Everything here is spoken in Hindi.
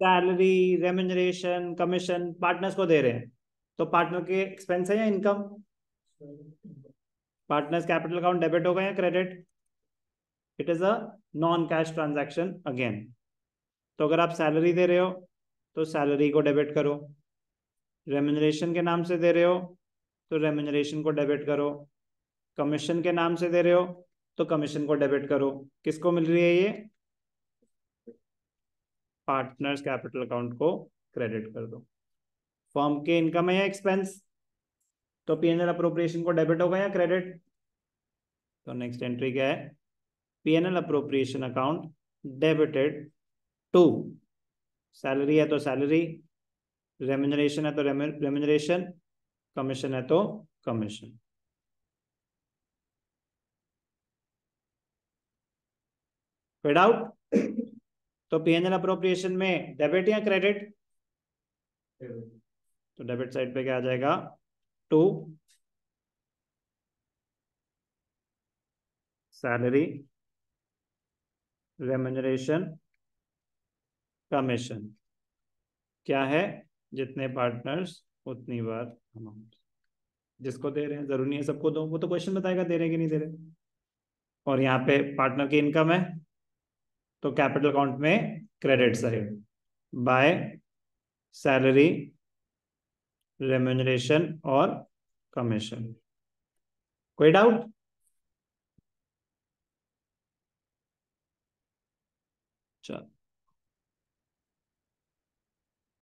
सैलरी रेम्यूनरेशन कमीशन पार्टनर्स को दे रहे हैं। तो पार्टनर के एक्सपेंस है या income partners capital account debit होगा या credit it is a non cash transaction again तो अगर आप सैलरी दे रहे हो तो सैलरी को डेबिट करो। रेम्यूनरेशन के नाम से दे रहे हो तो रेम्यूनरेशन को डेबिट करो। कमीशन के नाम से दे रहे हो तो कमीशन को डेबिट करो। किसको मिल रही है ये? पार्टनर्स कैपिटल अकाउंट को क्रेडिट कर दो। फॉर्म के इनकम है या एक्सपेंस तो पीएनएल अप्रोप्रिएशन को डेबिट होगा या क्रेडिट तो नेक्स्ट एंट्री क्या है? PNL appropriation account debited to salary है तो सैलरी रेम्यूनरेशन है तो रेम्यूनरेशन कमीशन है तो कमीशन कोई डाउट तो पीएनएल अप्रोप्रिएशन में डेबिट या क्रेडिट तो डेबिट साइड पे क्या आ जाएगा? टू सैलरी रेम्यूनरेशन कमीशन क्या है? जितने पार्टनर्स उतनी बार अमाउंट जिसको दे रहे हैं ज़रूरी है सबको दो। वो तो क्वेश्चन बताएगा दे रहे कि नहीं दे रहे और यहाँ पे पार्टनर की इनकम है। तो कैपिटल अकाउंट में credit side by salary remuneration और कमीशन कोई डाउट चलो